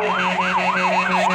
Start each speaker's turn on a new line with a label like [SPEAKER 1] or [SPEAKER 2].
[SPEAKER 1] Oh, my God.